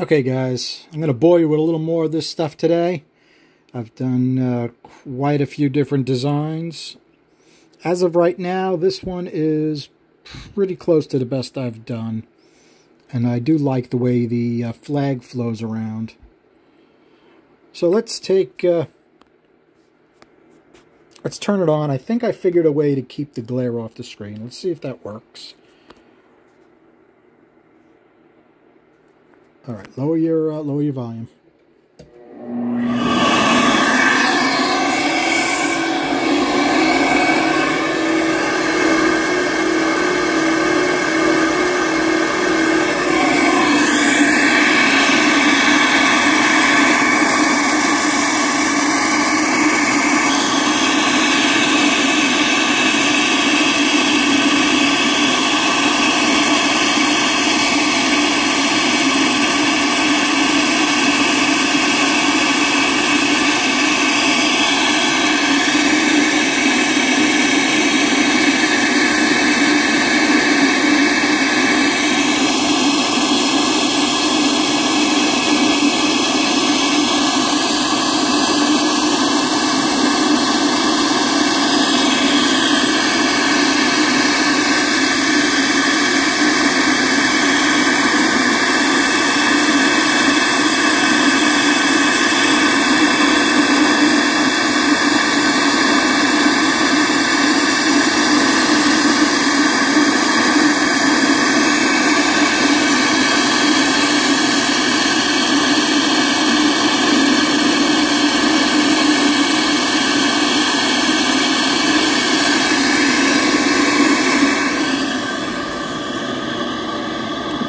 Okay guys, I'm going to bore you with a little more of this stuff today. I've done uh, quite a few different designs. As of right now, this one is pretty close to the best I've done. And I do like the way the uh, flag flows around. So let's take... Uh, let's turn it on. I think I figured a way to keep the glare off the screen. Let's see if that works. All right, lower your uh, lower your volume.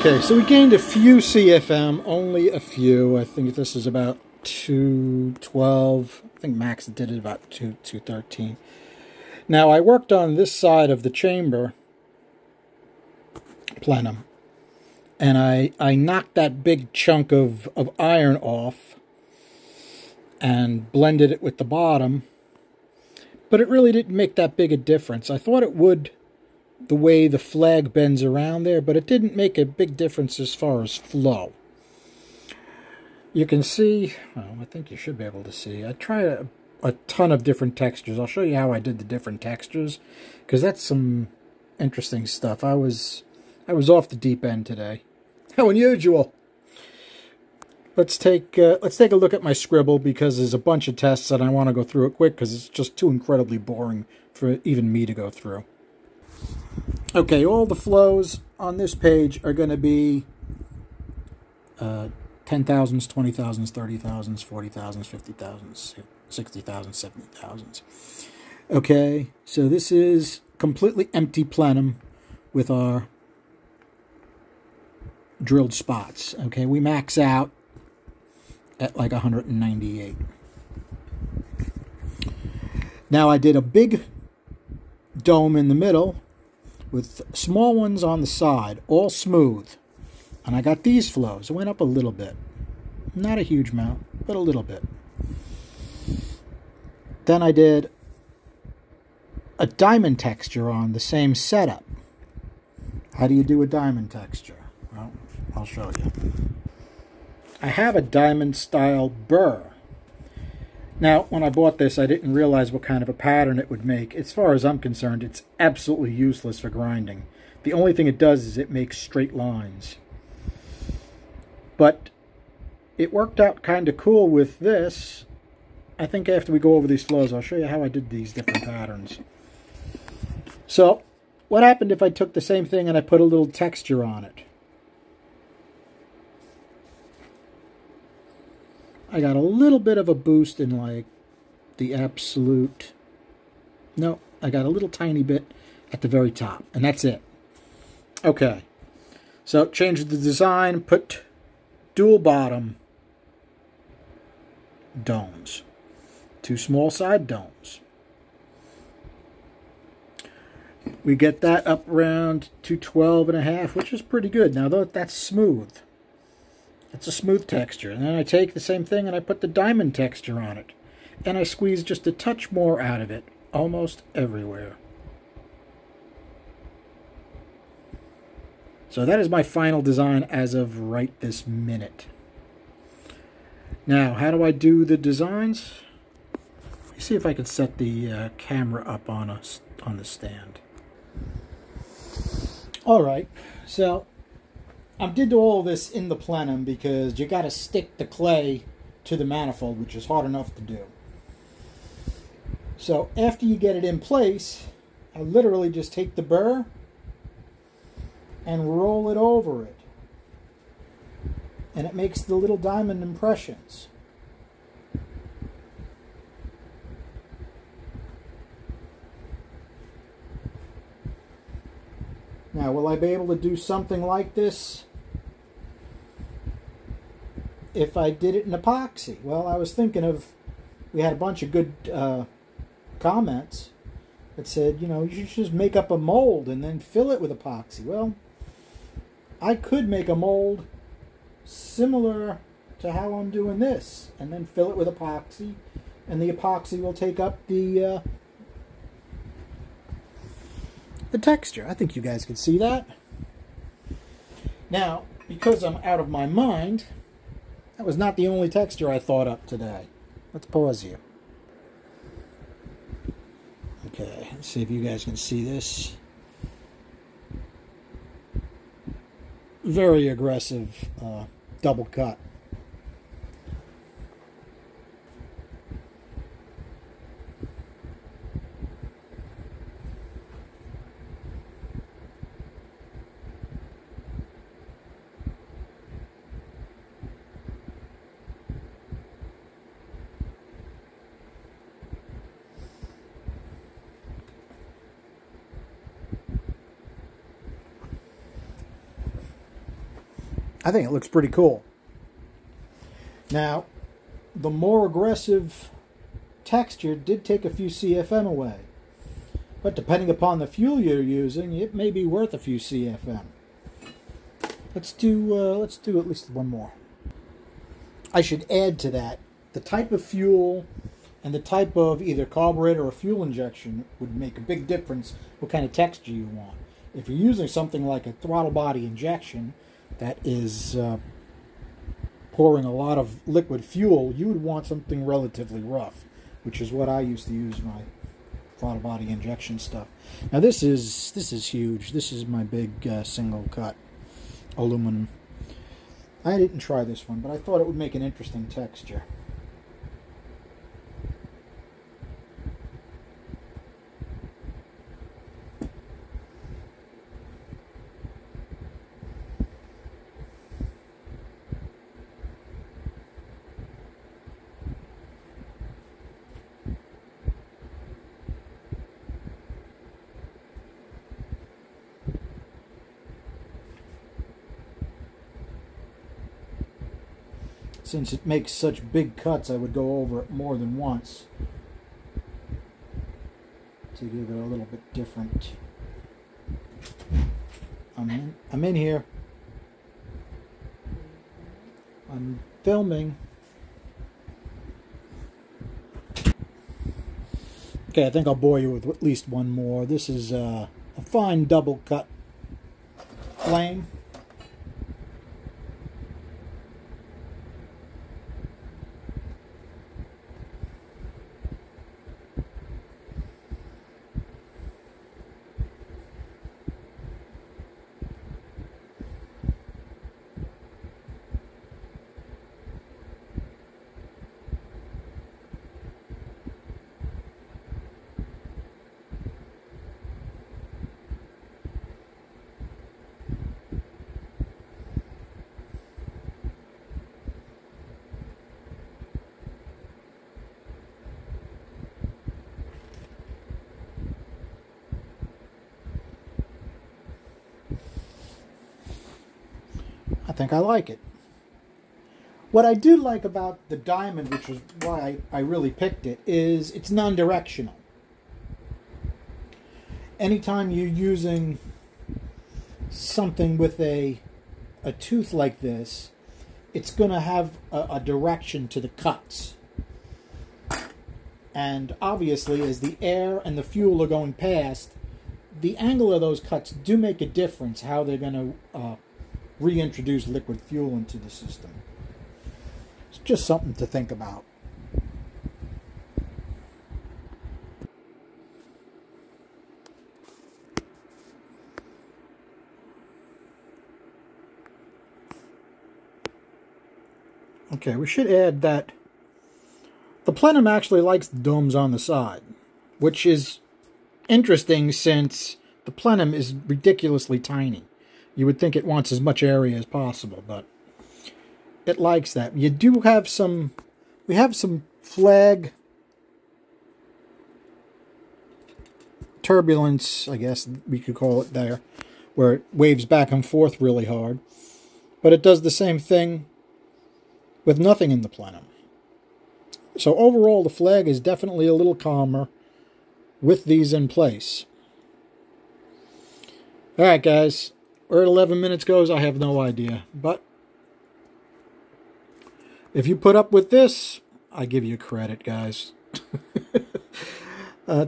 Okay, so we gained a few CFM, only a few. I think this is about 212. I think Max did it about 2, 213. Now, I worked on this side of the chamber plenum, and I, I knocked that big chunk of, of iron off and blended it with the bottom, but it really didn't make that big a difference. I thought it would the way the flag bends around there, but it didn't make a big difference as far as flow. You can see, well, I think you should be able to see, I tried a, a ton of different textures. I'll show you how I did the different textures, because that's some interesting stuff. I was, I was off the deep end today. How unusual! Let's take uh, let's take a look at my scribble because there's a bunch of tests and I want to go through it quick because it's just too incredibly boring for even me to go through. Okay, all the flows on this page are going to be uh, 10,000s, 20,000s, 30,000s, 40,000s, 50,000s, 60,000s, 70,000s. Okay, so this is completely empty plenum with our drilled spots. Okay, we max out at like 198. Now I did a big dome in the middle with small ones on the side, all smooth. And I got these flows. It went up a little bit. Not a huge amount, but a little bit. Then I did a diamond texture on the same setup. How do you do a diamond texture? Well, I'll show you. I have a diamond style burr. Now, when I bought this, I didn't realize what kind of a pattern it would make. As far as I'm concerned, it's absolutely useless for grinding. The only thing it does is it makes straight lines. But it worked out kind of cool with this. I think after we go over these flows, I'll show you how I did these different patterns. So, what happened if I took the same thing and I put a little texture on it? I got a little bit of a boost in like the absolute. No, I got a little tiny bit at the very top, and that's it. Okay, so change the design, put dual bottom domes, two small side domes. We get that up around 212 and a half, which is pretty good. Now, though that's smooth. It's a smooth texture. And then I take the same thing and I put the diamond texture on it. And I squeeze just a touch more out of it, almost everywhere. So that is my final design as of right this minute. Now, how do I do the designs? Let me see if I can set the uh, camera up on a, on the stand. All right, so I did all this in the plenum because you got to stick the clay to the manifold, which is hard enough to do. So after you get it in place, I literally just take the burr and roll it over it. And it makes the little diamond impressions. Now, will I be able to do something like this if I did it in epoxy? Well, I was thinking of, we had a bunch of good uh, comments that said, you know, you should just make up a mold and then fill it with epoxy. Well, I could make a mold similar to how I'm doing this and then fill it with epoxy and the epoxy will take up the uh, the texture. I think you guys can see that. Now, because I'm out of my mind, that was not the only texture I thought up today. Let's pause here. Okay, let's see if you guys can see this. Very aggressive uh, double cut. I think it looks pretty cool. Now, the more aggressive texture did take a few CFM away. But depending upon the fuel you're using, it may be worth a few CFM. Let's do uh, let's do at least one more. I should add to that the type of fuel and the type of either carburetor or fuel injection would make a big difference what kind of texture you want. If you're using something like a throttle body injection, that is uh, pouring a lot of liquid fuel, you would want something relatively rough, which is what I used to use my throttle body injection stuff. Now this is this is huge. This is my big uh, single cut aluminum. I didn't try this one, but I thought it would make an interesting texture. Since it makes such big cuts, I would go over it more than once to give it a little bit different. I'm in, I'm in here. I'm filming. Okay, I think I'll bore you with at least one more. This is uh, a fine double cut flame. I think I like it. What I do like about the diamond, which is why I, I really picked it, is it's non-directional. Anytime you're using something with a a tooth like this, it's going to have a, a direction to the cuts. And obviously, as the air and the fuel are going past, the angle of those cuts do make a difference how they're going to uh, reintroduce liquid fuel into the system. It's just something to think about. Okay, we should add that the plenum actually likes the domes on the side, which is interesting since the plenum is ridiculously tiny. You would think it wants as much area as possible, but it likes that. You do have some, we have some flag turbulence, I guess we could call it there, where it waves back and forth really hard. But it does the same thing with nothing in the plenum. So overall, the flag is definitely a little calmer with these in place. All right, guys. Where 11 minutes goes, I have no idea. But if you put up with this, I give you credit, guys. uh,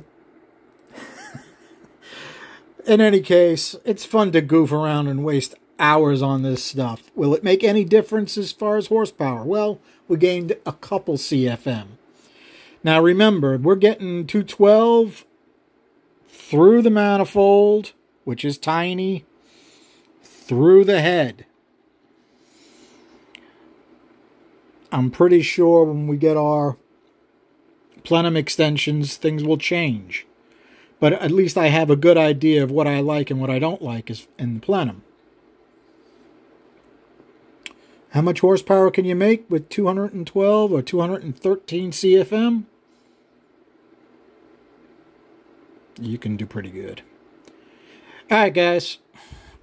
in any case, it's fun to goof around and waste hours on this stuff. Will it make any difference as far as horsepower? Well, we gained a couple CFM. Now remember, we're getting 212 through the manifold, which is tiny, through the head. I'm pretty sure when we get our plenum extensions, things will change. But at least I have a good idea of what I like and what I don't like is in the plenum. How much horsepower can you make with 212 or 213 CFM? You can do pretty good. All right, guys.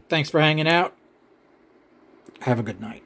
Thanks for hanging out. Have a good night.